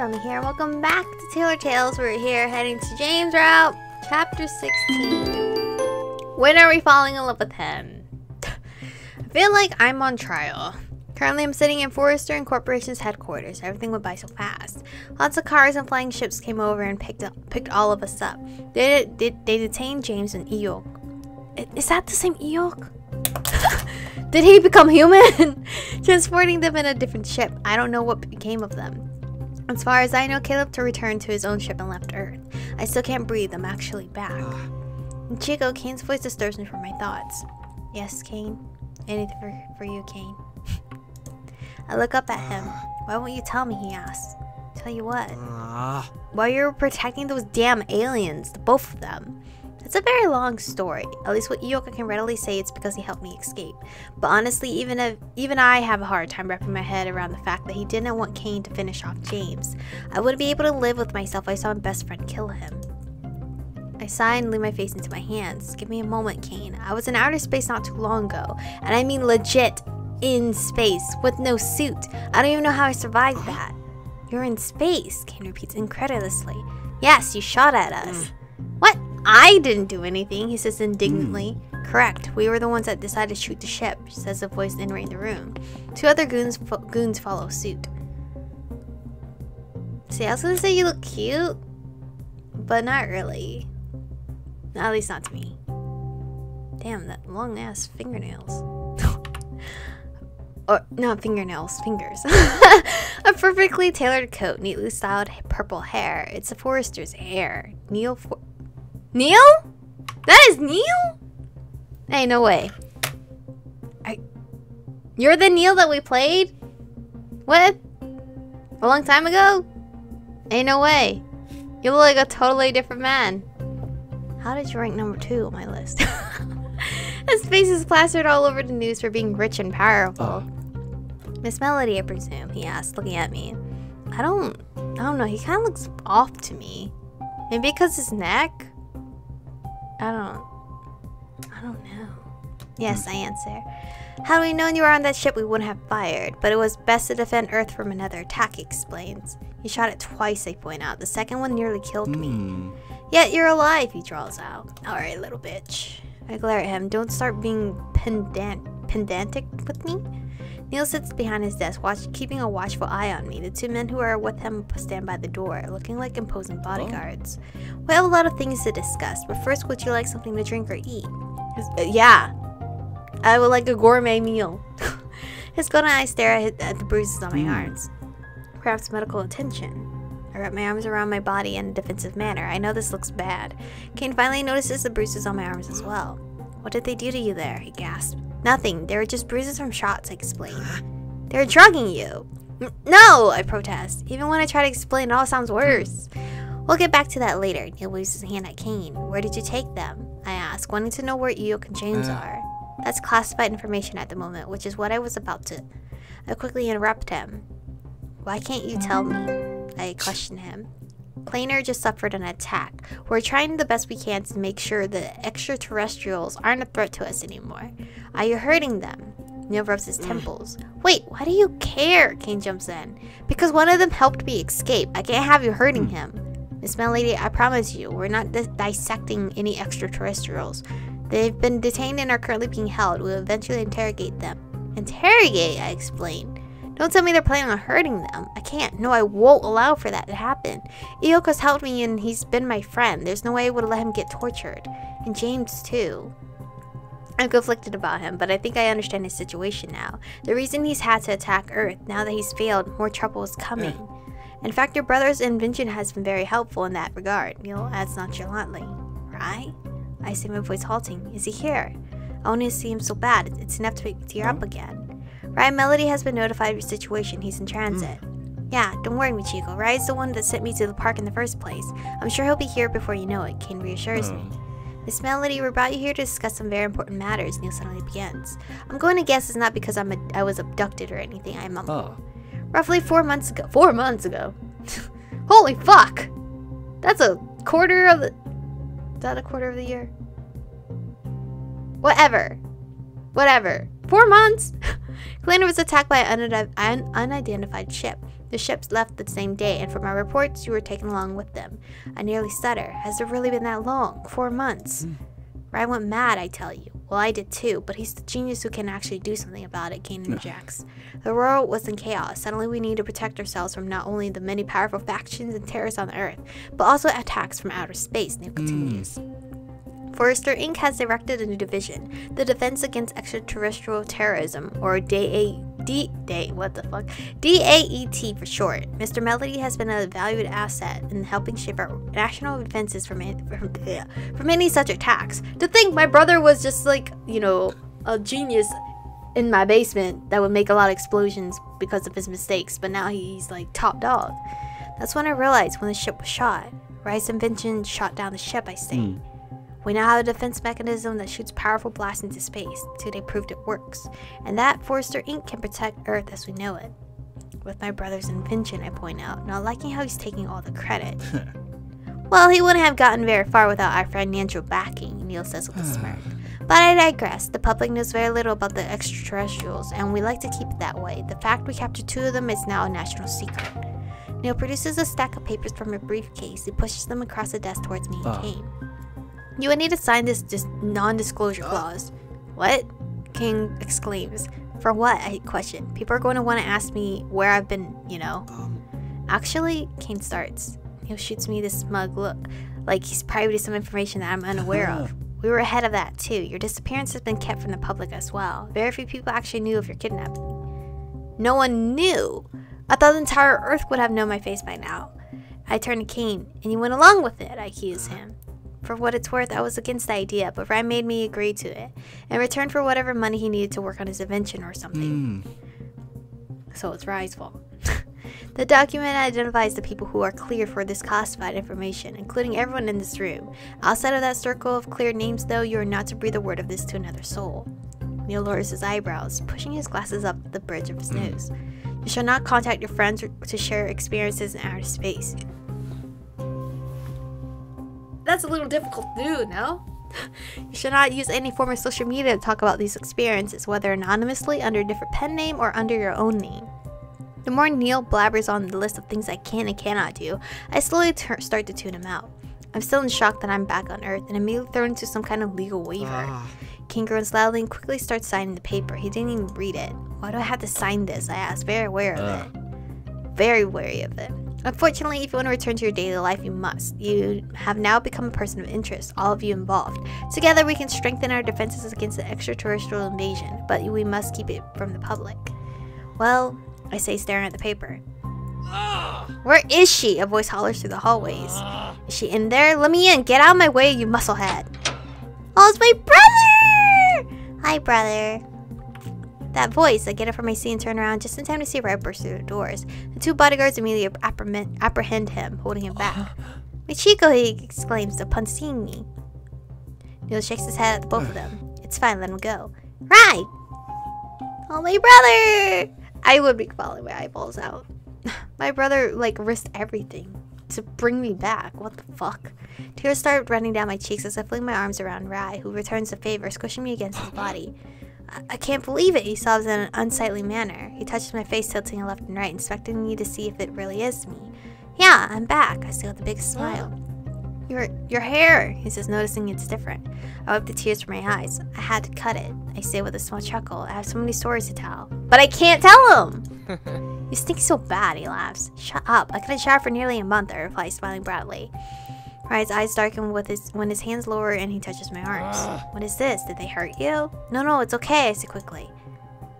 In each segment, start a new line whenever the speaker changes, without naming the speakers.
Remy here, and welcome back to Tailor Tales. We're here heading to James Route, chapter 16. When are we falling in love with him? I feel like I'm on trial. Currently, I'm sitting in Forrester Incorporation's headquarters. Everything went by so fast. Lots of cars and flying ships came over and picked up, picked all of us up. They, did, they detained James and Eok. Is that the same Eok? Did he become human? Transporting them in a different ship. I don't know what became of them. As far as I know, Caleb to return to his own ship and left Earth. I still can't breathe. I'm actually back. Ah. Chico, Kane's voice disturbs me from my thoughts. Yes, Kane. Anything for, for you, Kane. I look up at him. Ah. Why won't you tell me, he asks. Tell you what? Ah. While you're protecting those damn aliens, the both of them. It's a very long story. At least what Ioka can readily say it's because he helped me escape. But honestly, even if even I have a hard time wrapping my head around the fact that he didn't want Kane to finish off James. I wouldn't be able to live with myself if I saw my best friend kill him. I sigh and lean my face into my hands. Give me a moment, Kane. I was in outer space not too long ago. And I mean legit in space with no suit. I don't even know how I survived that. You're in space, Kane repeats incredulously. Yes, you shot at us. What? I didn't do anything, he says indignantly. Hmm. Correct. We were the ones that decided to shoot the ship, says a voice entering the room. Two other goons, fo goons follow suit. See, I was gonna say you look cute, but not really. At least not to me. Damn, that long ass fingernails. or not fingernails, fingers. a perfectly tailored coat, neatly styled purple hair. It's a forester's hair. Neil for Neil? That is Neil? Hey, no way. I You're the Neil that we played? What? A long time ago? Ain't no way. You look like a totally different man. How did you rank number two on my list? His face is plastered all over the news for being rich and powerful. Uh. Miss Melody, I presume, he asked, looking at me. I don't... I don't know, he kind of looks off to me. Maybe because his neck? I don't... I don't know. Yes, I answer. Had we known you were on that ship, we wouldn't have fired, but it was best to defend Earth from another attack, he explains. He shot it twice, I point out. The second one nearly killed me. Hmm. Yet you're alive, he draws out. Alright, little bitch. I glare at him. Don't start being pendant pedantic with me. Neil sits behind his desk, watch keeping a watchful eye on me. The two men who are with him stand by the door, looking like imposing bodyguards. We have a lot of things to discuss, but first, would you like something to drink or eat? His, uh, yeah. I would like a gourmet meal. his golden eyes stare at, at the bruises on my arms. Perhaps medical attention. I wrap my arms around my body in a defensive manner. I know this looks bad. Kane finally notices the bruises on my arms as well. What did they do to you there? He gasped. Nothing. They were just bruises from shots, I explained. They were drugging you. No, I protest. Even when I try to explain, it all sounds worse. We'll get back to that later. Neil waves his hand at Kane. Where did you take them? I ask, wanting to know where Eok and James uh. are. That's classified information at the moment, which is what I was about to... I quickly interrupt him. Why can't you tell me? I question him. Planer just suffered an attack. We're trying the best we can to make sure the extraterrestrials aren't a threat to us anymore. Are you hurting them? Neil rubs his temples. Wait, why do you care? Kane jumps in. Because one of them helped me escape. I can't have you hurting hmm. him. Miss Melody, I promise you, we're not dis dissecting any extraterrestrials. They've been detained and are currently being held. We'll eventually interrogate them. Interrogate, I explained. Don't tell me they're planning on hurting them. I can't. No, I won't allow for that to happen. Ioko's helped me and he's been my friend. There's no way I would let him get tortured. And James, too. I'm conflicted about him, but I think I understand his situation now. The reason he's had to attack Earth, now that he's failed, more trouble is coming. In fact, your brother's invention has been very helpful in that regard, Neil adds nonchalantly. Right? I see my voice halting. Is he here? I only see him so bad. It's enough to tear up again. Ryan Melody has been notified of your situation. He's in transit. Mm. Yeah, don't worry, Michiko. Ryan's the one that sent me to the park in the first place. I'm sure he'll be here before you know it, Kane reassures me. Oh. Miss Melody, we brought you here to discuss some very important matters, Neil suddenly begins. I'm going to guess it's not because I'm a, I was abducted or anything, I mumble.
Oh.
Roughly four months ago. Four months ago? Holy fuck! That's a quarter of the... Is that a quarter of the year? Whatever. Whatever. Four months? Kalina was attacked by an unidentified ship. The ships left the same day, and from my reports, you were taken along with them. I nearly stutter. Has it really been that long? Four months. Mm. I went mad, I tell you. Well, I did too, but he's the genius who can actually do something about it, Kane interjects. the world was in chaos. Suddenly, we need to protect ourselves from not only the many powerful factions and terrorists on Earth, but also attacks from outer space, Neil continues. Mm. Forrester Inc. has directed a new division, the Defense Against Extraterrestrial Terrorism, or DA, D, D, what the fuck? DAET for short. Mr. Melody has been a valued asset in helping shape our national defenses from, from, from any such attacks. To think my brother was just like, you know, a genius in my basement that would make a lot of explosions because of his mistakes, but now he's like top dog. That's when I realized when the ship was shot. Rai's invention shot down the ship, I say. Mm. We now have a defense mechanism that shoots powerful blasts into space, they proved it works. And that Forrester Inc. can protect Earth as we know it. With my brother's invention, I point out, not liking how he's taking all the credit. well, he wouldn't have gotten very far without our financial backing, Neil says with a smirk. But I digress. The public knows very little about the extraterrestrials, and we like to keep it that way. The fact we captured two of them is now a national secret. Neil produces a stack of papers from a briefcase. He pushes them across the desk towards me and oh. Kane. You would need to sign this dis non-disclosure clause. What? King exclaims. For what? I question. People are going to want to ask me where I've been, you know. Um. Actually, Kane starts. He shoots me this smug look, like he's privy to some information that I'm unaware of. We were ahead of that too. Your disappearance has been kept from the public as well. Very few people actually knew of your kidnapping. No one knew. I thought the entire Earth would have known my face by now. I turned to Kane, and he went along with it, I accuse him. For what it's worth, I was against the idea, but Ryan made me agree to it, in return for whatever money he needed to work on his invention or something. Mm. So it's Ryan's fault. the document identifies the people who are cleared for this classified information, including everyone in this room. Outside of that circle of cleared names, though, you are not to breathe a word of this to another soul. Neil lowers his eyebrows, pushing his glasses up the bridge of his mm. nose. You shall not contact your friends to share experiences in outer space. That's a little difficult to do, no? you should not use any form of social media to talk about these experiences, whether anonymously, under a different pen name, or under your own name. The more Neil blabbers on the list of things I can and cannot do, I slowly start to tune him out. I'm still in shock that I'm back on Earth and immediately thrown into some kind of legal waiver. Uh. King groans loudly and quickly starts signing the paper. He didn't even read it. Why do I have to sign this? I asked, very aware of uh. it. Very wary of it. Unfortunately, if you want to return to your daily life, you must. You have now become a person of interest, all of you involved. Together, we can strengthen our defenses against the extraterrestrial invasion, but we must keep it from the public. Well, I say, staring at the paper. Where is she? A voice hollers through the hallways. Is she in there? Let me in. Get out of my way, you musclehead. Oh, it's my brother! Hi, brother. That voice, I get up from my seat and turn around just in time to see Red burst through the doors. The two bodyguards immediately apprehend, apprehend him, holding him back. Michiko, he exclaims upon seeing me. Neil shakes his head at the both of them. It's fine, let him go. Right! Oh, my brother! I would be falling my eyeballs out. my brother, like, risked everything to bring me back. What the fuck? Tears start running down my cheeks as I fling my arms around Rai, who returns the favor, squishing me against his body. I can't believe it, he sobs in an unsightly manner. He touches my face, tilting it left and right, inspecting me to see if it really is me. Yeah, I'm back, I say with a big smile. Your, your hair, he says, noticing it's different. I wipe the tears from my eyes. I had to cut it, I say with a small chuckle. I have so many stories to tell. But I can't tell him! you stink so bad, he laughs. Shut up, I couldn't shower for nearly a month, I reply, smiling broadly. Ryan's eyes darken with his when his hands lower and he touches my arms. Ah. what is this? Did they hurt you? No, no, it's okay, I say quickly.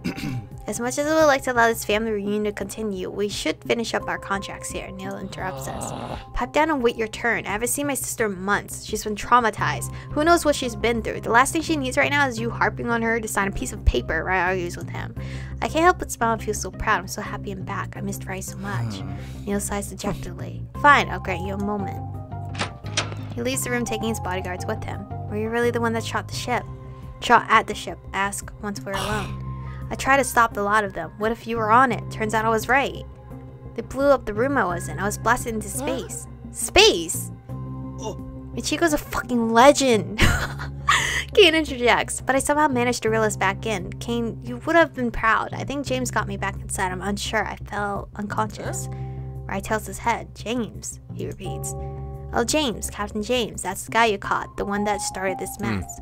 as much as I would like to allow this family reunion to continue, we should finish up our contracts here, Neil interrupts us. Ah. Pipe down and wait your turn. I haven't seen my sister in months. She's been traumatized. Who knows what she's been through? The last thing she needs right now is you harping on her to sign a piece of paper, Ryan argues with him. I can't help but smile and feel so proud. I'm so happy I'm back. I missed Ryan so much. Hmm. Neil sighs dejectedly. Fine, I'll grant you a moment. He leaves the room taking his bodyguards with him. Were you really the one that shot the ship? Shot at the ship, ask once we're alone. I tried to stop the lot of them. What if you were on it? Turns out I was right. They blew up the room I was in. I was blasted into space. Space? Oh. Michiko's a fucking legend. Kane interjects, but I somehow managed to reel us back in. Kane, you would have been proud. I think James got me back inside. I'm unsure. I fell unconscious. Rai tilts his head. James, he repeats. Oh, James, Captain James. That's the guy you caught, the one that started this hmm. mess.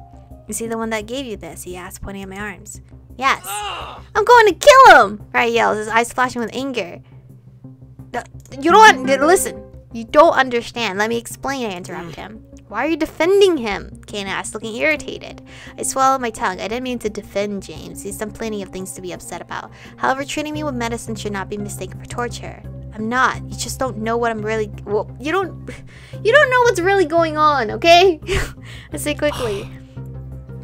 Is he the one that gave you this? He asked, pointing at my arms. Yes. Ah! I'm going to kill him! Rai yells, his eyes flashing with anger. You don't listen. You don't understand. Let me explain. I interrupt hmm. him. Why are you defending him? Kane asked, looking irritated. I swallowed my tongue. I didn't mean to defend James. He's done plenty of things to be upset about. However, treating me with medicine should not be mistaken for torture. I'm not. You just don't know what I'm really. Well, you don't. You don't know what's really going on. Okay? I say quickly.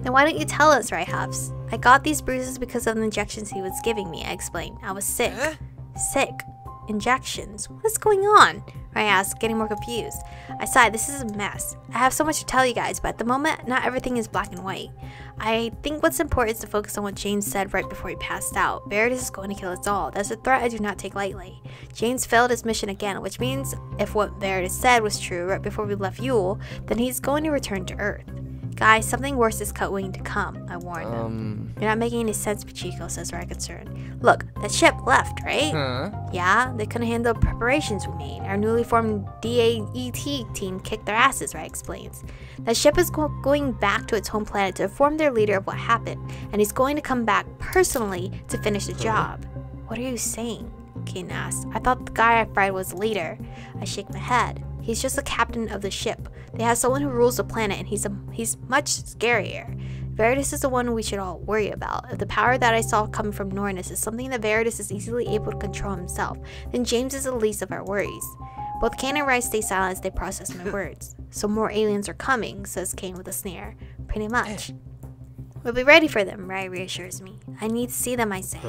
Then why don't you tell us, Huffs? I got these bruises because of the injections he was giving me. I explained. I was sick. Sick. Injections. What's going on? I asked, getting more confused. I sighed, this is a mess. I have so much to tell you guys, but at the moment, not everything is black and white. I think what's important is to focus on what James said right before he passed out. Veritas is going to kill us all. That's a threat I do not take lightly. James failed his mission again, which means if what Veritas said was true right before we left Yule, then he's going to return to Earth. Guys, something worse is waiting to come, I warned.
Um,
You're not making any sense, Pachiko, says concerned. Look, that ship left, right?
huh?
Yeah, they couldn't handle the preparations we made. Our newly formed DAET team kicked their asses, Rai explains. That ship is go- going back to its home planet to inform their leader of what happened, and he's going to come back personally to finish the job. What are you saying? Kane asks. I thought the guy I fried was the leader. I shake my head. He's just the captain of the ship. They have someone who rules the planet, and he's a, he's much scarier. Veritas is the one we should all worry about. If the power that I saw coming from Nornus is something that Veritas is easily able to control himself, then James is the least of our worries. Both Kane and Rice stay silent as they process my words. So more aliens are coming, says Kane with a sneer. Pretty much. Eh. We'll be ready for them, Rai reassures me. I need to see them, I say.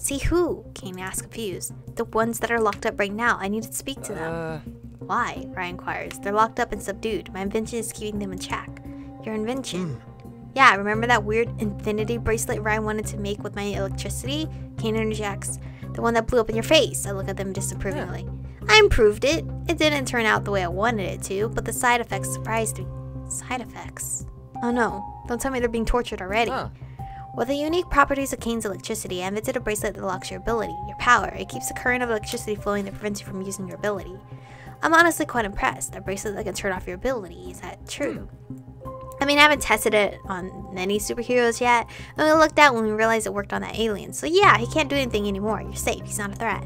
See who? Kane asks confused. The ones that are locked up right now. I need to speak to them.
Uh,
Why? Ryan inquires. They're locked up and subdued. My invention is keeping them in check. Your invention? Yeah, remember that weird infinity bracelet Ryan wanted to make with my electricity? Kane interjects. The one that blew up in your face. I look at them disapprovingly. I improved it. It didn't turn out the way I wanted it to, but the side effects surprised me. Side effects? Oh no, don't tell me they're being tortured already.
huh.
With the unique properties of Kane's electricity, I invented a bracelet that locks your ability, your power. It keeps the current of electricity flowing that prevents you from using your ability. I'm honestly quite impressed. A bracelet that can turn off your ability. Is that true? Hmm. I mean, I haven't tested it on any superheroes yet. And we looked at when we realized it worked on that alien. So yeah, he can't do anything anymore. You're safe. He's not a threat.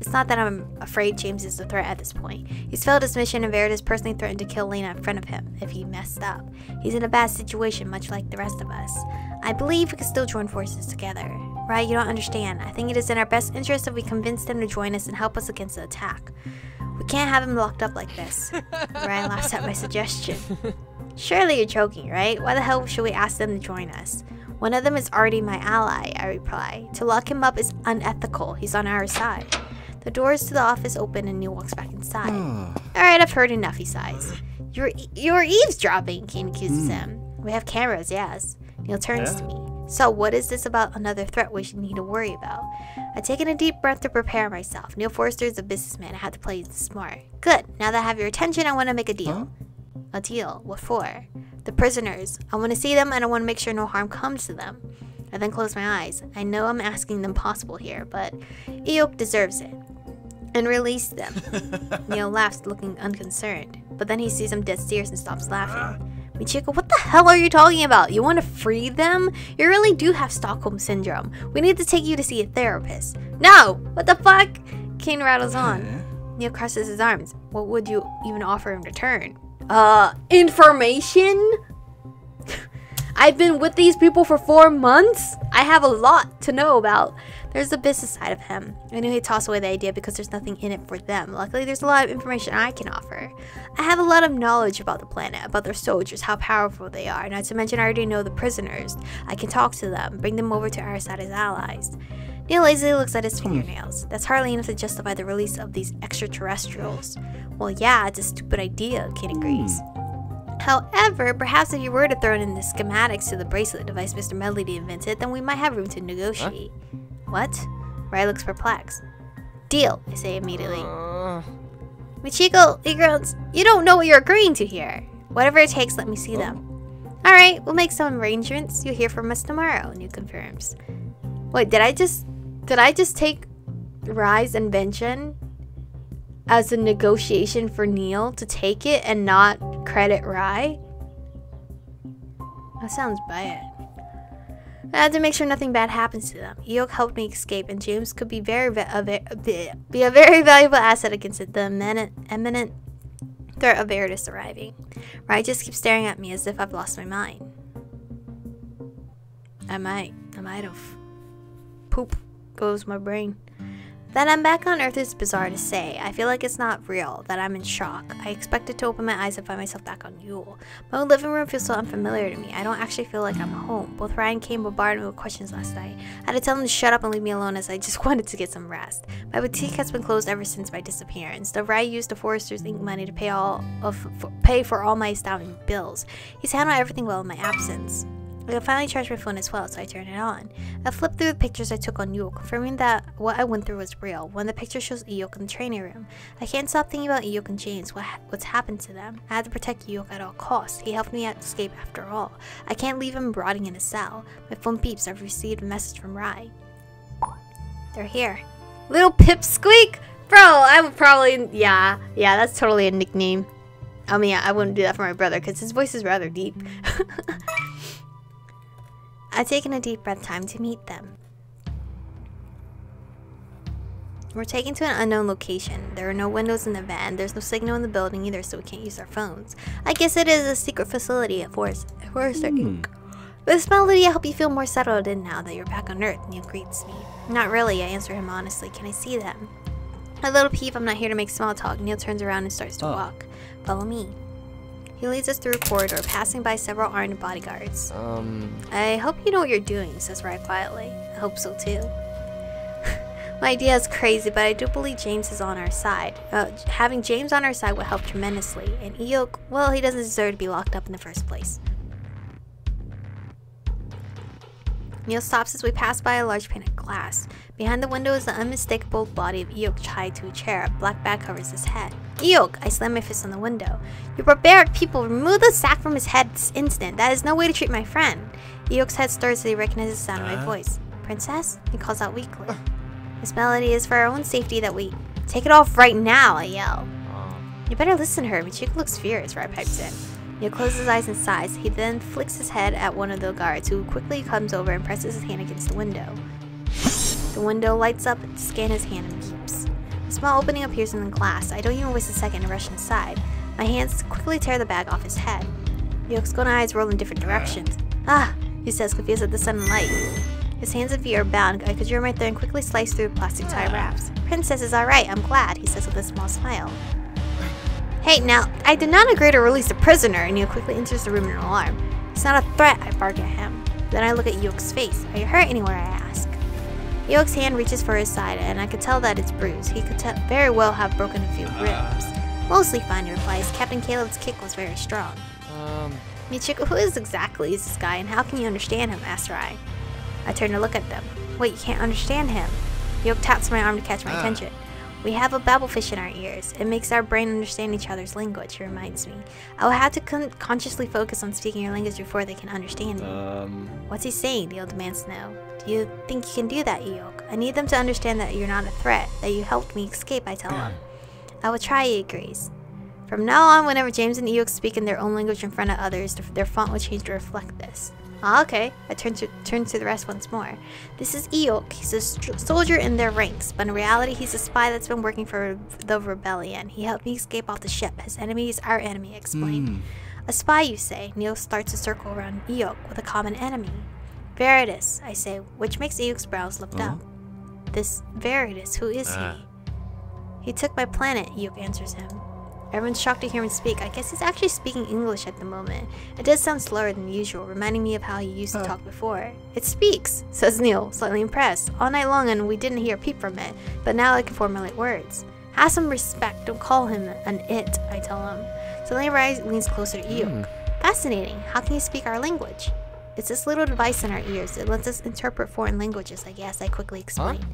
It's not that I'm afraid James is a threat at this point. He's failed his mission and Veritas personally threatened to kill Lena in front of him if he messed up. He's in a bad situation, much like the rest of us. I believe we can still join forces together. Right? You don't understand. I think it is in our best interest if we convince them to join us and help us against the attack. We can't have him locked up like this. Ryan laughs at my suggestion. Surely you're joking, right? Why the hell should we ask them to join us? One of them is already my ally, I reply. To lock him up is unethical. He's on our side. The doors to the office open and Neil walks back inside. Hmm. Alright, I've heard enough, he sighs. You're, you're eavesdropping, Kane accuses hmm. him. We have cameras, yes. Neil turns to me. So, what is this about another threat we should need to worry about? I've taken a deep breath to prepare myself. Neil Forrester is a businessman. I have to play smart. Good. Now that I have your attention, I want to make a deal. A deal? What for? The prisoners. I want to see them and I want to make sure no harm comes to them. I then close my eyes. I know I'm asking the impossible here, but Eok deserves it. And release them. Neil laughs, looking unconcerned. But then he sees I'm dead serious and stops laughing. Michiko, what the hell are you talking about? You want to free them? You really do have Stockholm Syndrome. We need to take you to see a therapist. No! What the fuck? Kane rattles on. Neil crosses his arms. What would you even offer in return? Uh, information? I've been with these people for four months. I have a lot to know about. There's the business side of him. I knew he'd toss away the idea because there's nothing in it for them. Luckily, there's a lot of information I can offer. I have a lot of knowledge about the planet, about their soldiers, how powerful they are. Not to mention, I already know the prisoners. I can talk to them, bring them over to our side as allies. Neil lazily looks at his hmm. fingernails. That's hardly enough to justify the release of these extraterrestrials. Well, yeah, it's a stupid idea, Kane hmm. agrees. However, perhaps if you were to throw in the schematics to the bracelet device Mr. Melody invented, then we might have room to negotiate. What? Rai looks perplexed. Deal, I say immediately.
Uh,
Michiko, he you don't know what you're agreeing to here. Whatever it takes, let me see them. Alright, we'll make some arrangements. You'll hear from us tomorrow, Neil confirms. Wait, did I just did I just take Rai's invention as a negotiation for Neil to take it and not credit Rai? That sounds bad. I had to make sure nothing bad happens to them. Eok helped me escape, and James could be very a, be a very valuable asset against the imminent, threat of Veritas arriving. Rai just keeps staring at me as if I've lost my mind. I might. I might have. Poop goes my brain. That I'm back on Earth is bizarre to say. I feel like it's not real, that I'm in shock. I expected to open my eyes and find myself back on Yule. My old living room feels so unfamiliar to me. I don't actually feel like I'm home. Both Ryan Kane bombarded me with questions last night. I had to tell them to shut up and leave me alone as I just wanted to get some rest. My boutique has been closed ever since my disappearance. The Ryan used the Forrester's Inc. money to pay all of for, pay for all my astounding bills. He's handled everything well in my absence. I could finally charge my phone as well, so I turned it on. I flipped through the pictures I took on Eok, confirming that what I went through was real. One of the pictures shows Eok in the training room. I can't stop thinking about Eok and James, what ha what's happened to them. I had to protect Eok at all costs. He helped me escape after all. I can't leave him rotting in a cell. My phone beeps. I've received a message from Rai. They're here. Little Pipsqueak? Bro, I would probably... Yeah, yeah, that's totally a nickname. I mean, I wouldn't do that for my brother because his voice is rather deep. I've taken a deep breath time to meet them. We're taken to an unknown location. There are no windows in the van. There's no signal in the building either, so we can't use our phones. I guess it is a secret facility at Forest, Forrester mm. Inc. This melody, I hope you feel more settled in now that you're back on Earth, Neil greets me. Not really, I answer him honestly. Can I see them? A little peeve, I'm not here to make small talk. Neil turns around and starts to oh. walk. Follow me. He leads us through a corridor, passing by several armed bodyguards. Um... I hope you know what you're doing, says Rai quietly. I hope so too. My idea is crazy, but I do believe James is on our side. Uh, having James on our side would help tremendously, and Eok, well, he doesn't deserve to be locked up in the first place. Neil stops as we pass by a large pane of glass. Behind the window is the unmistakable body of Eok tied to a chair. A black bag covers his head. Eok! I slam my fist on the window. You barbaric people! Remove the sack from his head this instant. That is no way to treat my friend. Eok's head stirs as he recognizes the sound of my voice. Princess? He calls out weakly. This melody is for our own safety that we... Take it off right now, I yell. Oh. You better listen to her. Michiko looks fierce, Rai pipes in. Neil closes his eyes and sighs. He then flicks his head at one of the guards, who quickly comes over and presses his hand against the window. The window lights up to scan his hand and keeps. A small opening appears in the glass. I don't even waste a second to rush inside. My hands quickly tear the bag off his head. Eok's golden eyes roll in different directions. Ah, he says, confused at the sudden light. His hands and feet are bound. I could my throat and quickly slice through plastic tie wraps. Princess is alright, I'm glad, he says with a small smile. Hey, now, I did not agree to release the prisoner, and Yoke quickly enters the room in alarm. It's not a threat, I bark at him. Then I look at Eok's face. Are you hurt anywhere, I ask. Eok's hand reaches for his side, and I could tell that it's bruised. He could very well have broken a few ribs. Mostly fine, he replies. Captain Caleb's kick was very strong. Um... Michiko, who is exactly is this guy, and how can you understand him? asks Rai. I turn to look at them. Wait, you can't understand him. Eok taps my arm to catch my ah. attention. We have a babblefish in our ears. It makes our brain understand each other's language, he reminds me. I will have to con consciously focus on speaking your language before they can understand me. Um... What's he saying? Neil demands to know. Do you think you can do that, Eok? I need them to understand that you're not a threat, that you helped me escape, I tell them. I will try, he agrees. From now on, whenever James and Eok speak in their own language in front of others, their font will change to reflect this. Ah, okay. I turn to turn to the rest once more. This is Eok. He's a soldier in their ranks, but in reality, he's a spy that's been working for the rebellion. He helped me escape off the ship. His enemy is our enemy, explained. Mm. A spy, you say? Neil starts a circle around Eok with a common enemy. Veritas, I say, which makes Eok's brows lift up. This Veritas, who is uh. he? He took my planet, Eok answers him. Everyone's shocked to hear him speak. I guess he's actually speaking English at the moment. It does sound slower than usual, reminding me of how he used to talk before. It speaks, says Neil, slightly impressed. All night long and we didn't hear a peep from it, but now I can formulate words. Have some respect, don't call him an it, I tell him. Suddenly Rai leans closer to Eok. Mm. Fascinating, how can you speak our language? It's this little device in our ears. It lets us interpret foreign languages, I guess, I quickly explain. Huh?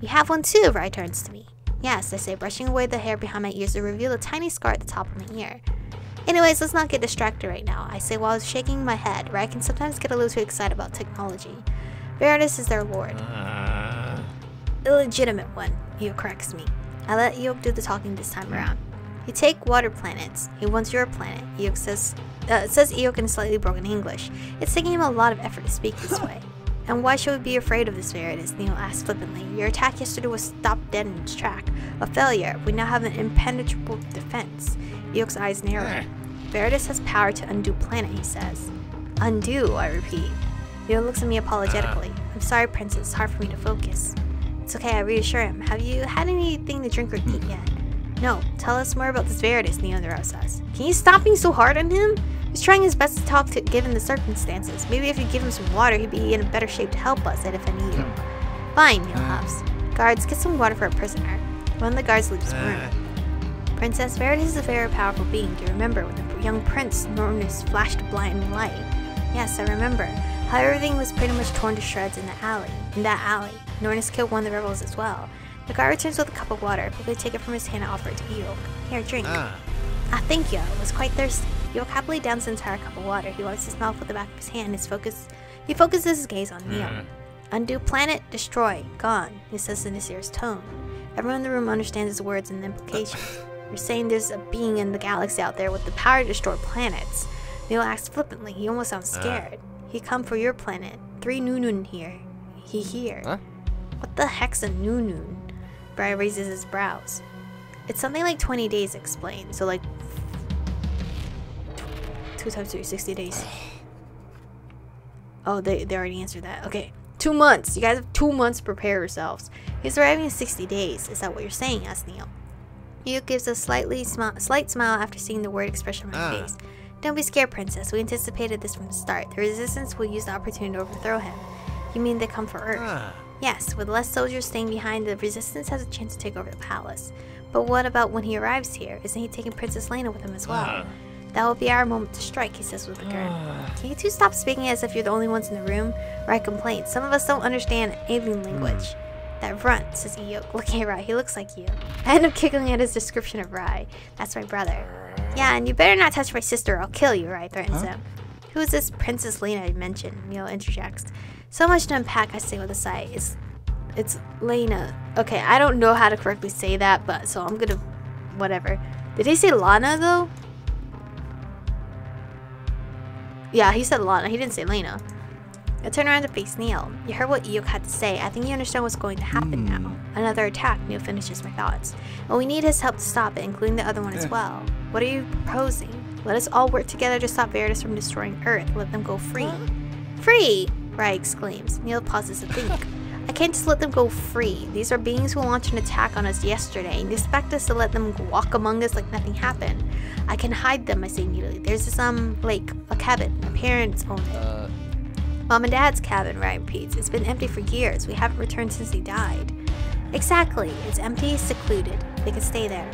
You have one too, Rai turns to me. Yes, I say, brushing away the hair behind my ears to reveal a tiny scar at the top of my ear. Anyways, let's not get distracted right now. I say while shaking my head, where I can sometimes get a little too excited about technology. Veritas is their lord.
Uh,
Illegitimate one, Eo corrects me. I let Eok do the talking this time around. You take water planets. He wants your planet. Eok says, uh, says Eok in slightly broken English. It's taking him a lot of effort to speak this way. And why should we be afraid of this Veritas? Neil asked flippantly. Your attack yesterday was stopped dead in its track. A failure. We now have an impenetrable defense. Eok's eyes narrow. Eh. Veritas has power to undo planet, he says. Undo, I repeat. Neil looks at me apologetically. Uh. I'm sorry, Princess. It's hard for me to focus. It's okay, I reassure him. Have you had anything to drink or eat hmm. yet? No. Tell us more about this Veritas, Neo Neondero says. Can you stop being so hard on him? He's trying his best to talk to given the circumstances. Maybe if you give him some water, he'd be in a better shape to help us and defend you. Fine, Neil huffs. Guards, get some water for a prisoner. One of the guards leaves the room. Princess Veritas is a very powerful being. Do you remember when the young prince Nornus flashed a blinding light? Yes, I remember. How everything was pretty much torn to shreds in the alley. In that alley, Nornus killed one of the rebels as well. The guard returns with a cup of water. Quickly take it from his hand and offer it to Eok. Here, drink.
ah.
Ah, thank you. I was quite thirsty. Eok happily downs the entire cup of water. He wipes his mouth with the back of his hand. His focus, he focuses his gaze on Neil. Mm-hmm. Undo planet, destroy, gone. He says in a serious tone. Everyone in the room understands his words and the implications. You're saying there's a being in the galaxy out there with the power to destroy planets. Neil acts flippantly. He almost sounds uh. scared. He come for your planet. Three Nunun here. He here.
Huh?
What the heck's a Nunun? Brian raises his brows. It's something like 20 days explained. So like two times three, 60 days. Oh, they, they already answered that. Okay. Two months. You guys have two months to prepare yourselves. He's arriving in 60 days. Is that what you're saying? asked Neil. Yu gives a slightly smi- slight smile after seeing the word expression on my
Ah.
face. Don't be scared, Princess. We anticipated this from the start. The Resistance will use the opportunity to overthrow him. You mean they come for Earth?
Ah.
Yes, with less soldiers staying behind, the Resistance has a chance to take over the palace. But what about when he arrives here? Isn't he taking Princess Lena with him as well?
Ah.
That will be our moment to strike, he says with a grin. Can you two stop speaking as if you're the only ones in the room? Right complaint. Some of us don't understand alien language. Hmm. That runt, says Eok, looking at Rai. He looks like you. I end up giggling at his description of Rai. That's my brother. Yeah, and you better not touch my sister or I'll kill you, Rai threatens him. Who is this Princess Lena I mentioned? Neil interjects. So much to unpack, I say with a sigh. It's, it's Lena. Okay, I don't know how to correctly say that, but so I'm gonna, whatever. Did he say Lana though? Yeah, he said Lana. He didn't say Lena. I turn around to face Neil. You heard what Eok had to say. I think you understand what's going to happen hmm. now. Another attack, Neil finishes my thoughts. And we need his help to stop it, including the other one as well. What are you proposing? Let us all work together to stop Veritas from destroying Earth. Let them go free. Free! Rai exclaims. Neil pauses to think. I can't just let them go free. These are beings who launched an attack on us yesterday and they expect us to let them walk among us like nothing happened. I can hide them, I say immediately. There's this, um, lake, a cabin. My parents own it.
Uh,
Mom and Dad's cabin, Ryan repeats. It's been empty for years. We haven't returned since he died. Exactly. It's empty, secluded. They can stay there.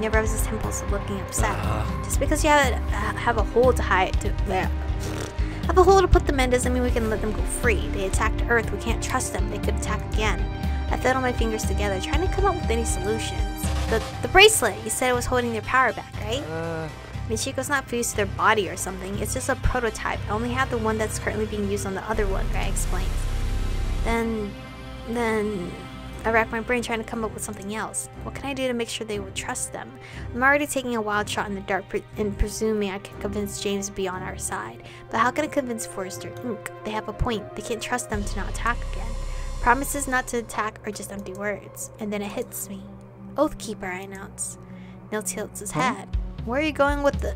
He rubs his temples, looking upset. Just because you have, have a hole to hide, to there, have a hole to put them in doesn't mean we can let them go free. They attacked Earth. We can't trust them. They could attack again. I fiddle my fingers together, trying to come up with any solutions. The the bracelet. You said it was holding their power back, right?
uh,
Michiko's not fused to their body or something. It's just a prototype. I only have the one that's currently being used on the other one, Rai explains. Then, then, I rack my brain trying to come up with something else. What can I do to make sure they will trust them? I'm already taking a wild shot in the dark pre- and presuming I can convince James to be on our side. But how can I convince Forrester Inc.? They have a point. They can't trust them to not attack again. Promises not to attack are just empty words. And then it hits me. Oathkeeper, I announce. Neil tilts his head. Where are you going with the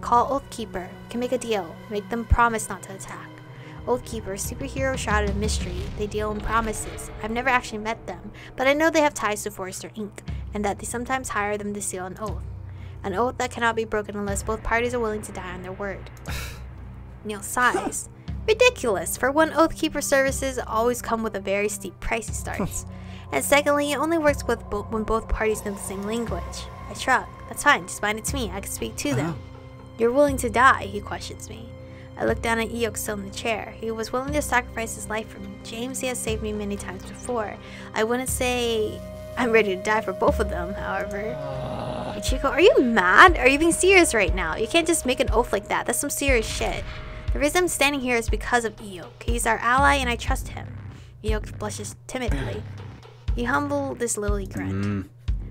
call Oathkeeper? Can make a deal. Make them promise not to attack. Oathkeeper, superhero shrouded in mystery. They deal in promises. I've never actually met them, but I know they have ties to Forrester Inc., and that they sometimes hire them to seal an oath. An oath that cannot be broken unless both parties are willing to die on their word. Neil sighs. Ridiculous. For one, Oathkeeper services always come with a very steep price he starts. and secondly, it only works with bo- when both parties know the same language. I shrug. That's fine. Just mind it to me. I can speak to them. Uh-huh. You're willing to die? He questions me. I look down at Eok still in the chair. He was willing to sacrifice his life for me. James, he has saved me many times before. I wouldn't say I'm ready to die for both of them, however. Uh. Chico, are you mad? Are you being serious right now? You can't just make an oath like that. That's some serious shit. The reason I'm standing here is because of Eok. He's our ally and I trust him. Eok blushes timidly. You humble this lily grunt.
Mm.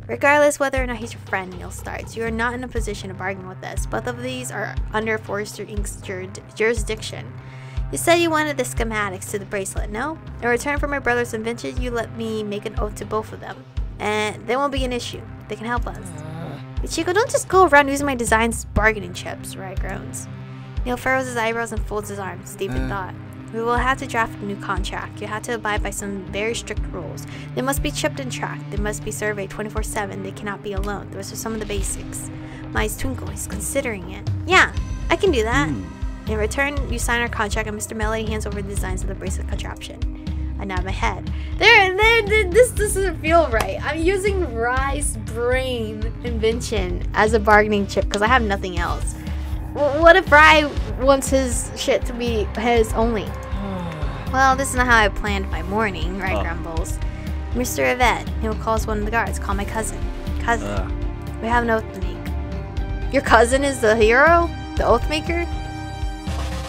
Regardless whether or not he's your friend, Neil starts. You are not in a position to bargain with us. Both of these are under Forrester Inc.'s jur jurisdiction. You said you wanted the schematics to the bracelet, no? In return for my brother's invention, you let me make an oath to both of them. And they won't be an issue. They can help us. But Chico, don't just go around using my designs as bargaining chips, Rai groans. Neil furrows his eyebrows and folds his arms, deep in
Uh.
thought. We will have to draft a new contract. You have to abide by some very strict rules. They must be chipped and tracked. They must be surveyed 24-7. They cannot be alone. Those are some of the basics. My eyes twinkle. He's considering it. Yeah, I can do that. Hmm. In return, you sign our contract and Mr. Melody hands over the designs of the bracelet contraption. I nod my head. There, there, there, this doesn't feel right. I'm using Rai's brain invention as a bargaining chip because I have nothing else. What if Rai wants his shit to be his only? Well, this is not how I planned my morning, right,
Oh.
grumbles. Mr. Yvette, he'll call us one of the guards. Call my cousin. Cousin. We have an oath to make. Your cousin is the hero? The oath maker?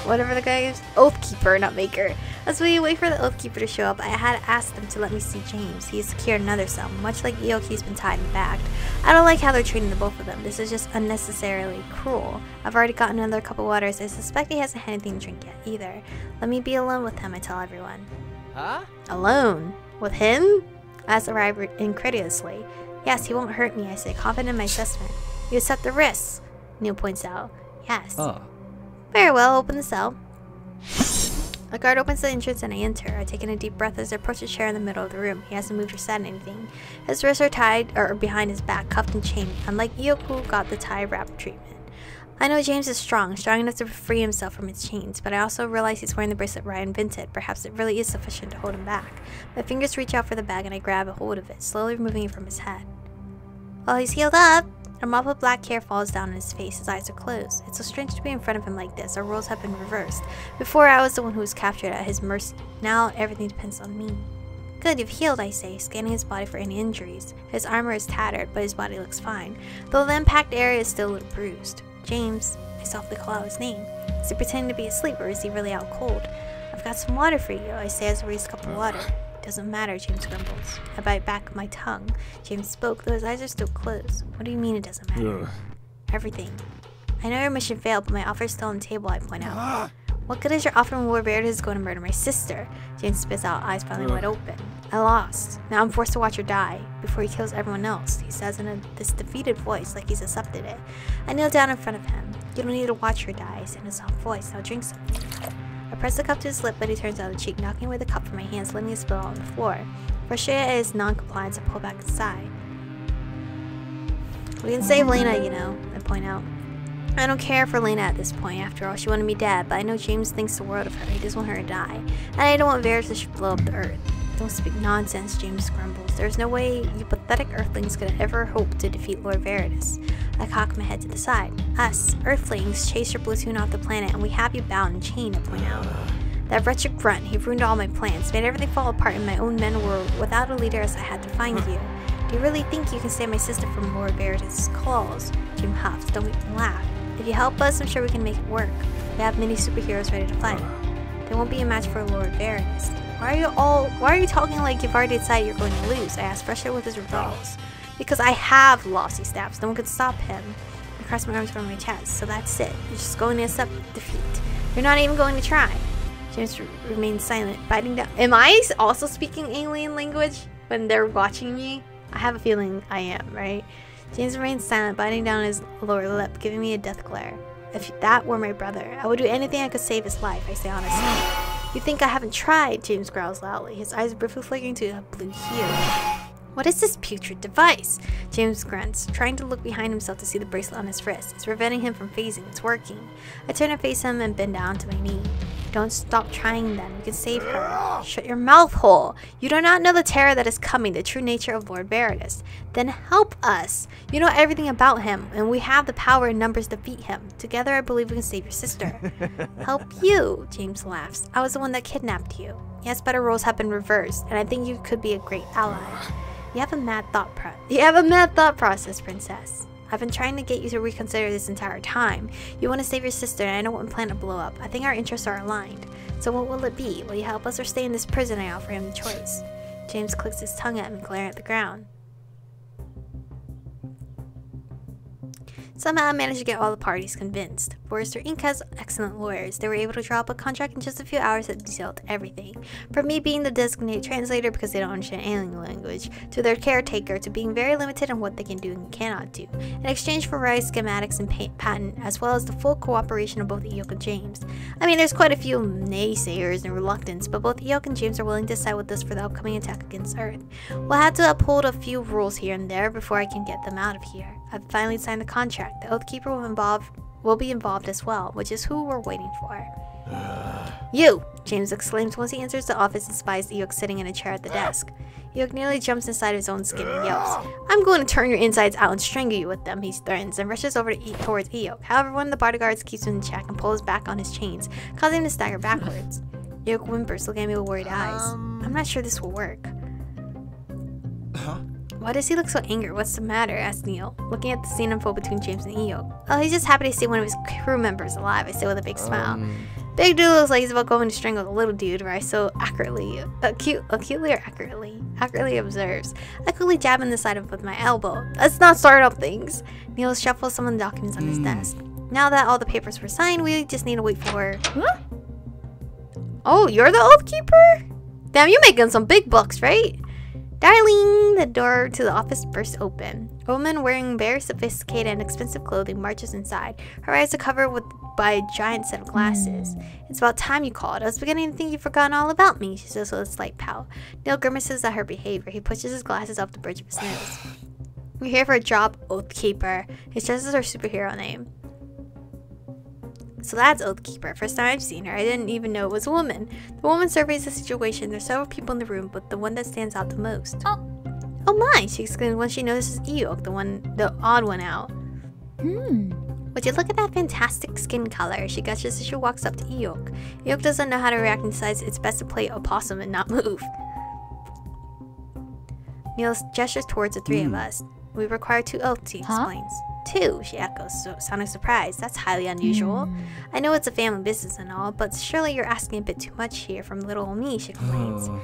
Whatever the guy is. Oath keeper, not maker. As we wait for the oath keeper to show up, I had asked them to let me see James. He secured another cell, much like Eoki's been tied and bagged. I don't like how they're treating the both of them. This is just unnecessarily cruel. I've already gotten another cup of waters. I suspect he hasn't had anything to drink yet either. Let me be alone with him, I tell everyone.
Huh?
Alone? With him? Asked Robert incredulously. Yes, he won't hurt me, I say, confident in my assessment. You accept the risks, Neil points out. Yes.
oh.
Very well, open the cell. A guard opens the entrance and I enter. I take in a deep breath as I approach a chair in the middle of the room. He hasn't moved or said anything. His wrists are tied or behind his back, cuffed and chained, unlike Ioku got the tie wrap treatment. I know James is strong, strong enough to free himself from his chains, but I also realize he's wearing the bracelet Ryan invented. Perhaps it really is sufficient to hold him back. My fingers reach out for the bag and I grab a hold of it, slowly removing it from his head. While he's healed up, a mop of black hair falls down on his face. His eyes are closed. It's so strange to be in front of him like this. Our roles have been reversed. Before, I was the one who was captured at his mercy. Now, everything depends on me. Good, you've healed, I say, scanning his body for any injuries. His armor is tattered, but his body looks fine, though the impact area is still bruised. James, I softly call out his name. Is he pretending to be asleep, or is he really out cold? I've got some water for you, I say as I raise a cup of water. Doesn't matter, James grumbles. I bite back my tongue. James spoke, though his eyes are still closed. What do you mean it doesn't matter?
Ugh.
Everything. I know your mission failed, but my offer is still on the table, I point out. Ah! What good is your offer when Baird is going to murder my sister? James spits out, eyes finally wide open. I lost. Now I'm forced to watch her die before he kills everyone else, he says in a, this defeated voice like he's accepted it. I kneel down in front of him. You don't need to watch her die, I say in a soft voice. Now drink something. Press the cup to his lip, but he turns out the cheek, knocking away the cup from my hands, letting it spill on the floor. At his non-compliance, I pull back inside. We can save Lena, you know, I point out. I don't care for Lena at this point. After all, she wanted me dead, but I know James thinks the world of her. He doesn't want her to die. And I don't want Varys to blow up the earth. Don't speak nonsense, James grumbles. There's no way you pathetic earthlings could ever hope to defeat Lord Veritas. I cock my head to the side. Us, earthlings, chased your platoon off the planet, and we have you bound and chained, I point out. That wretched grunt, he ruined all my plans, made everything fall apart, and my own men were without a leader as I had to find you. Do you really think you can save my sister from Lord Veritas' claws? Jim huffs. Don't make laugh. If you help us, I'm sure we can make it work. We have many superheroes ready to fight. They won't be a match for Lord Veritas. Why are you all why are you talking like you've already decided you're going to lose? I asked, frustrated with his oh. rebuttals. Because I have Lossy snaps. No one could stop him. I crossed my arms over my chest. So that's it. You're just going to accept defeat. You're not even going to try. James remained silent, biting down. Am I also speaking alien language when they're watching me? I have a feeling I am, right? James remained silent, biting down his lower lip, giving me a death glare. If that were my brother, I would do anything I could save his life, I say honestly. You think I haven't tried? James growls loudly, his eyes briefly flicking to a blue hue. What is this putrid device? James grunts, trying to look behind himself to see the bracelet on his wrist. It's preventing him from phasing. It's working. I turn to face him and bend down to my knee. Don't stop trying then. We can save her. Shut your mouth hole. You do not know the terror that is coming, the true nature of Lord Veritas. Then help us. You know everything about him, and we have the power and numbers to defeat him. Together, I believe we can save your sister. help you, James laughs. I was the one that kidnapped you. Yes, better roles have been reversed, and I think you could be a great ally. You have a mad thought pro- You have a mad thought process, princess. I've been trying to get you to reconsider this entire time. You want to save your sister, and I don't plan to blow up. I think our interests are aligned. So what will it be? Will you help us or stay in this prison I offer him the choice? James clicks his tongue at me, glaring at the ground. Somehow I managed to get all the parties convinced. Forrester Inc. has excellent lawyers. They were able to draw up a contract in just a few hours that detailed everything. From me being the designated translator because they don't understand alien language, to their caretaker, to being very limited on what they can do and cannot do, in exchange for rights, schematics, and patent, as well as the full cooperation of both Eok and James. I mean, there's quite a few naysayers and reluctance, but both Eok and James are willing to side with us for the upcoming attack against Earth. We'll have to uphold a few rules here and there before I can get them out of here. I've finally signed the contract. The Oathkeeper will involve will be involved as well, which is who we're waiting for. you! James exclaims once he enters the office and spies Eok sitting in a chair at the desk. Eok nearly jumps inside his own skin and yelps. I'm going to turn your insides out and strangle you with them, he threatens, and rushes over to eat towards Eok. However, one of the bodyguards keeps him in check and pulls back on his chains, causing him to stagger backwards. Eok whimpers, looking at me with worried eyes. Um. I'm not sure this will work.
Huh?
Why does he look so angry? What's the matter? asked Neil, looking at the scene unfold between James and Eok. Oh, he's just happy to see one of his crew members alive, I say with a big smile.
Um,
Big dude looks like he's about going to strangle the little dude, right? So accurately, acute, acutely or accurately, accurately observes. I quickly jab in the side of with my elbow. Let's not start up things. Neil shuffles some of the documents on his
Hmm.
desk. Now that all the papers were signed, we just need to wait for. Oh, you're the Oath Keeper? Damn, you're making some big bucks, right? Darling, the door to the office bursts open. A woman wearing very sophisticated and expensive clothing marches inside. Her eyes are covered with by a giant set of glasses. It's about time you called. I was beginning to think you'd forgotten all about me, she says with a slight pout. Neil grimaces at her behavior. He pushes his glasses off the bridge of his nose. We're here for a job, Oathkeeper. It's just as her superhero name. So that's Oathkeeper. First time I've seen her. I didn't even know it was a woman. The woman surveys the situation. There's several people in the room, but the one that stands out the most.
Oh.
Oh my, she exclaims when she notices Eok, the one the odd one out.
Hmm.
Would you look at that fantastic skin color? She gushes as she walks up to Eok. Eok doesn't know how to react and decides it's best to play opossum and not move. Neil gestures towards the three of
Hmm.
us. We require two oaths, he
Huh?
explains. Two, she echoes, so sounding surprised. That's highly unusual.
Hmm.
I know it's a family business and all, but surely you're asking a bit too much here from little old me, she complains.
oh.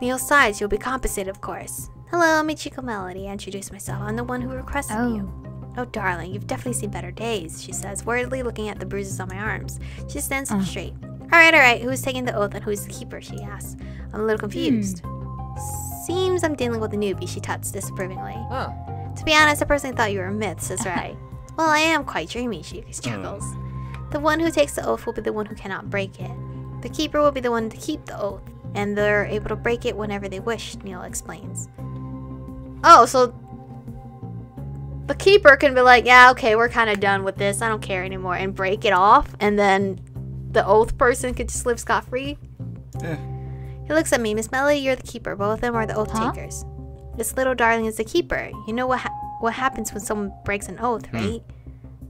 Neil sighs, you'll be compensated, of course. Hello, I'm Ichiko Melody. I introduce myself. I'm the one who requested
Oh.
you. Oh, darling, you've definitely seen better days, she says, worriedly looking at the bruises on my arms. She stands up
Uh.
straight. Alright, alright, who's taking the oath and who's the keeper, she asks. I'm a little confused. Seems I'm dealing with a newbie, she tuts disapprovingly.
Huh.
To be honest, I personally thought you were a myth, says Rai. well, I am quite dreamy, she chuckles. The one who takes the oath will be the one who cannot break it. The keeper will be the one to keep the oath, and they're able to break it whenever they wish, Neil explains. Oh, so the keeper can be like, yeah, okay, we're kind of done with this. I don't care anymore, and break it off, and then the oath person could just live scot free.
Eh.
He looks at me, Miss Melody, you're the keeper. Both of them are the oath
Huh?
This little darling is the keeper. You know what ha- what happens when someone breaks an oath,
Hmm.
right?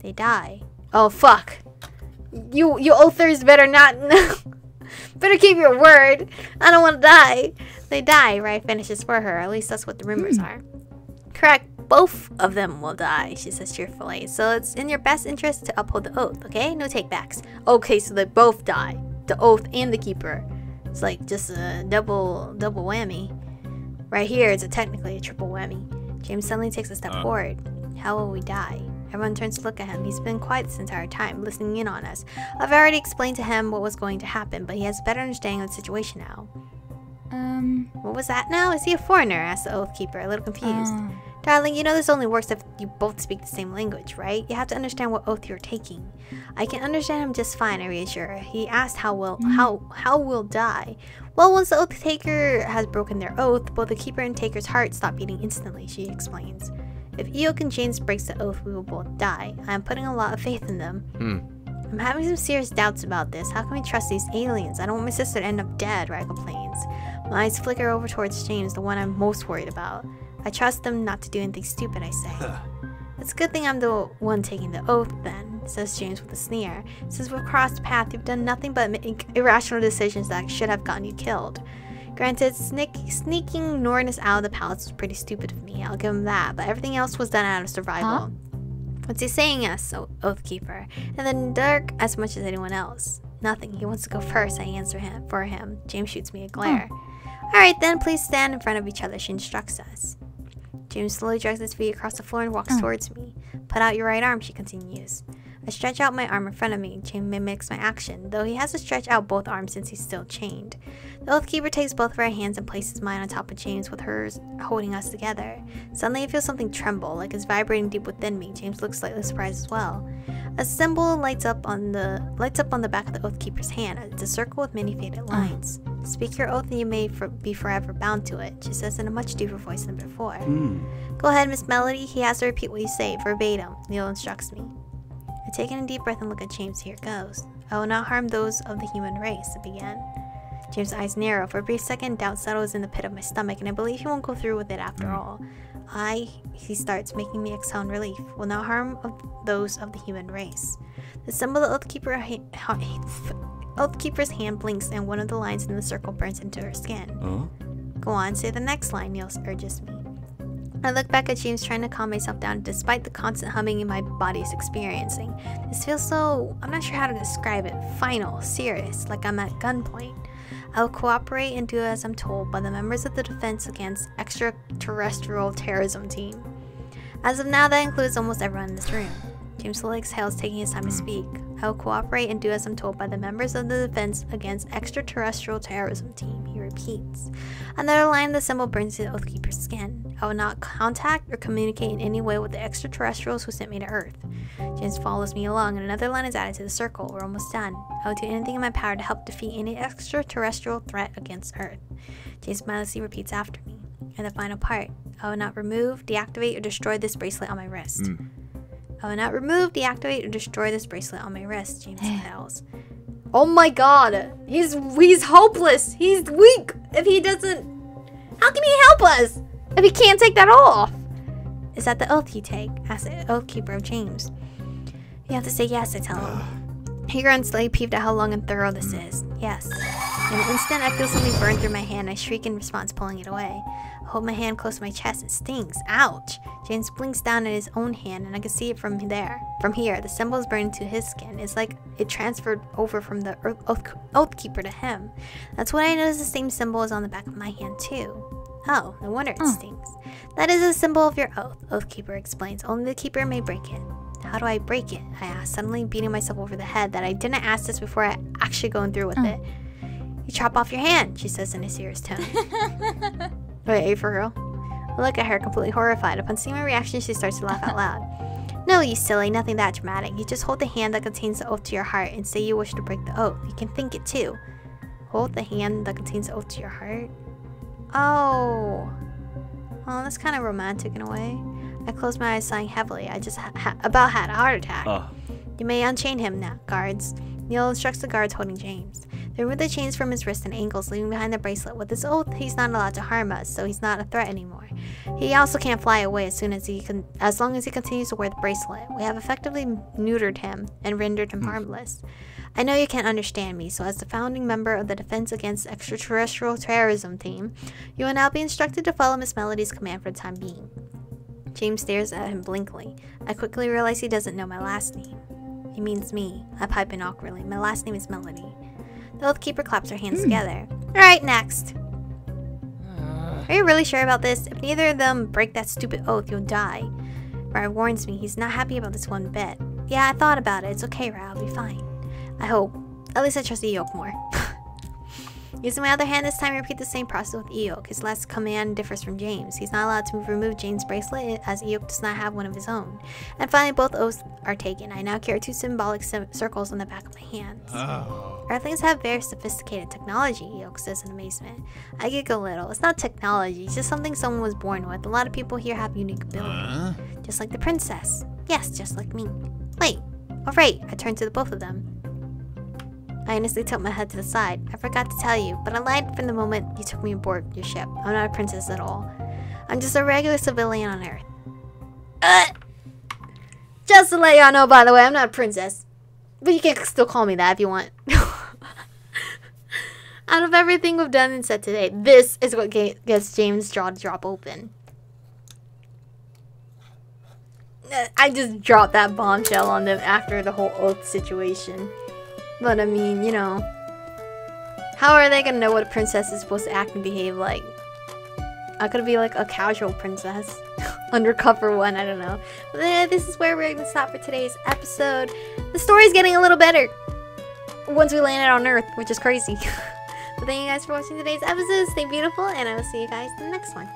They die. Oh fuck! You you oathers better not. better keep your word. I don't want to die. They die. Rai finishes for her. At least that's what the rumors
Hmm.
are. Correct. Both of them will die, she says cheerfully. So it's in your best interest to uphold the oath, okay? No takebacks. Okay, so they both die. The oath and the keeper. It's like just a double double whammy. Right here, it's a technically a triple whammy. James suddenly takes a step
Uh.
forward. How will we die? Everyone turns to look at him. He's been quiet this entire time, listening in on us. I've already explained to him what was going to happen, but he has a better understanding of the situation now.
Um.
What was that now? Is he a foreigner? asked the oath keeper, a little confused.
uh,
Darling, you know this only works if you both speak the same language, right? You have to understand what oath you're taking. I can understand him just fine, I reassure her. He asked how will how how will die. Well, once the oath taker has broken their oath, both the keeper and taker's heart stop beating instantly, she explains. If Eok and James breaks the oath, we will both die. I am putting a lot of faith in them.
Hmm.
I'm having some serious doubts about this. How can we trust these aliens? I don't want my sister to end up dead, Rai complains. My eyes flicker over towards James, the one I'm most worried about. I trust them not to do anything stupid, I say. It's a good thing I'm the one taking the oath, then, says James with a sneer. Since we've crossed paths, you've done nothing but make irrational decisions that should have gotten you killed. Granted, sneak, sneaking Nornus out of the palace was pretty stupid of me, I'll give him that, but everything else was done out of survival. What's he saying, asks O- Oathkeeper, and then Dirk as much as anyone else. Nothing, he wants to go first, I answer him for him. James shoots me a glare. Alright then, please stand in front of each other, she instructs us. James slowly drags his feet across the floor and walks mm. towards me. Put out your right arm, she continues. I stretch out my arm in front of me. James mimics my action, though he has to stretch out both arms since he's still chained. The Oathkeeper takes both of our hands and places mine on top of James with hers holding us together. Suddenly I feel something tremble, like it's vibrating deep within me. James looks slightly surprised as well. A symbol lights up on the lights up on the back of the Oathkeeper's hand. It's a circle with many faded lines. Speak your oath and you may for- be forever bound to it, she says in a much deeper voice than before.
Hmm.
Go ahead, Miss Melody. He has to repeat what you say, verbatim. Neil instructs me. I take in a deep breath and look at James. Here goes. I will not harm those of the human race, I began. James' eyes narrow. For a brief second, doubt settles in the pit of my stomach, and I believe he won't go through with it after all. I, he starts, making me exhale in relief, will not harm of those of the human race. The symbol of the Oathkeeper ha- Oathkeeper's hand blinks, and one of the lines in the circle burns into her skin.
Huh?
Go on, say the next line, Neil urges me. I look back at James trying to calm myself down despite the constant humming in my body is experiencing. This feels so, I'm not sure how to describe it, final, serious, like I'm at gunpoint. I will cooperate and do as I'm told by the members of the Defense Against Extraterrestrial Terrorism team. As of now, that includes almost everyone in this room. James slowly exhales, taking his time to speak. I will cooperate and do as I'm told by the members of the Defense Against Extraterrestrial Terrorism team, repeats. Another line the symbol burns the Oathkeeper's skin. I will not contact or communicate in any way with the extraterrestrials who sent me to Earth. James follows me along, and another line is added to the circle. We're almost done. I will do anything in my power to help defeat any extraterrestrial threat against Earth. James mindlessly repeats after me. And the final part I will not remove, deactivate, or destroy this bracelet on my wrist.
Hmm.
I will not remove, deactivate, or destroy this bracelet on my wrist, James tells. Oh my god! He's he's hopeless! He's weak! If he doesn't How can he help us? If he can't take that off? Is that the oath you take? asked the oathkeeper of James. You have to say yes, I tell him. He grunts slightly peeved at how long and thorough this is. Yes. In an instant, I feel something burn through my hand. I shriek in response, pulling it away. Hold my hand close to my chest. It stings. Ouch! James blinks down at his own hand, and I can see it from there. From here, the symbol is burning to his skin. It's like it transferred over from the oath, oath, Oathkeeper to him. That's when I notice the same symbol is on the back of my hand, too. Oh, no wonder it
Oh.
stings. That is a symbol of your oath, Oathkeeper explains. Only the keeper may break it. How do I break it? I ask, suddenly beating myself over the head that I didn't ask this before I actually going through with
Oh.
it. You chop off your hand, she says in a serious tone. Wait, for real? I look at her, completely horrified. Upon seeing my reaction, she starts to laugh out loud. No, you silly, nothing that dramatic. You just hold the hand that contains the oath to your heart and say you wish to break the oath. You can think it too. Hold the hand that contains the oath to your heart? Oh. Oh, that's kind of romantic in a way. I close my eyes, sighing heavily. I just ha- ha- about had a heart attack.
Ah.
You may unchain him now, guards. Neil instructs the guards holding James. They remove the chains from his wrists and ankles, leaving behind the bracelet. With his oath, he's not allowed to harm us, so he's not a threat anymore. He also can't fly away as soon as he can, as long as he continues to wear the bracelet. We have effectively neutered him and rendered him hmm. harmless. I know you can't understand me, so as the founding member of the Defense Against Extraterrestrial Terrorism team, you will now be instructed to follow Miss Melody's command for the time being. James stares at him blankly. I quickly realize he doesn't know my last name. He means me. I pipe in awkwardly. My last name is Melody. The Oathkeeper claps her hands hmm. together. Alright, next. Are you really sure about this? If neither of them break that stupid oath, you'll die. Rao warns me he's not happy about this one bit. Yeah, I thought about it. It's okay, Rao. I'll be fine. I hope. At least I trust Eok more. Using my other hand this time, I repeat the same process with Eok. His last command differs from James. He's not allowed to remove James' bracelet as Eok does not have one of his own. And finally, both oaths are taken. I now carry two symbolic sim- circles on the back of my hands. Ah.
Oh.
Earthlings have very sophisticated technology, Eok says in amazement. I giggle a little. It's not technology, it's just something someone was born with. A lot of people here have unique abilities.
Huh?
Just like the princess. Yes, just like me. Wait. All right. I turn to the both of them. I honestly tilt my head to the side. I forgot to tell you, but I lied from the moment you took me aboard your ship. I'm not a princess at all. I'm just a regular civilian on Earth. Uh, just to let y'all know, by the way, I'm not a princess. But you can still call me that if you want. Out of everything we've done and said today, this is what gets James' jaw to drop open. Uh, I just dropped that bombshell on them after the whole oath situation. But I mean, you know, how are they gonna know what a princess is supposed to act and behave like? I could be like a casual princess, undercover one. I don't know. But uh, this is where we're gonna stop for today's episode. The story's getting a little better once we landed on Earth, which is crazy. but thank you guys for watching today's episode. Stay beautiful, and I will see you guys in the next one.